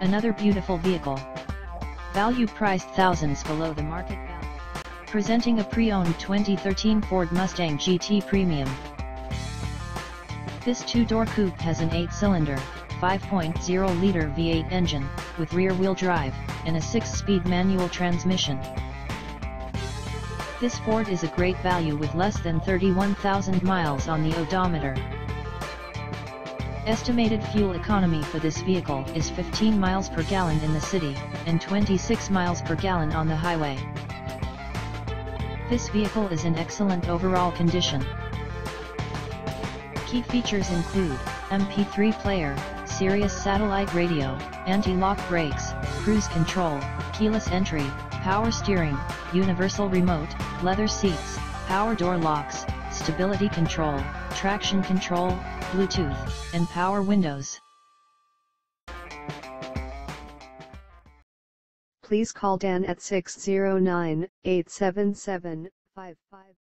Another beautiful vehicle. Value priced thousands below the market value. Presenting a pre-owned 2013 Ford Mustang GT Premium. This two-door coupe has an 8-cylinder, 5.0-liter V8 engine, with rear-wheel drive, and a 6-speed manual transmission. This Ford is a great value with less than 31,000 miles on the odometer. Estimated fuel economy for this vehicle is 15 miles per gallon in the city, and 26 miles per gallon on the highway. This vehicle is in excellent overall condition. Key features include, MP3 player, Sirius satellite radio, anti-lock brakes, cruise control, keyless entry, power steering, universal remote, leather seats, power door locks, stability control, traction control, Bluetooth, and power windows. Please call Dan at 609 877 55.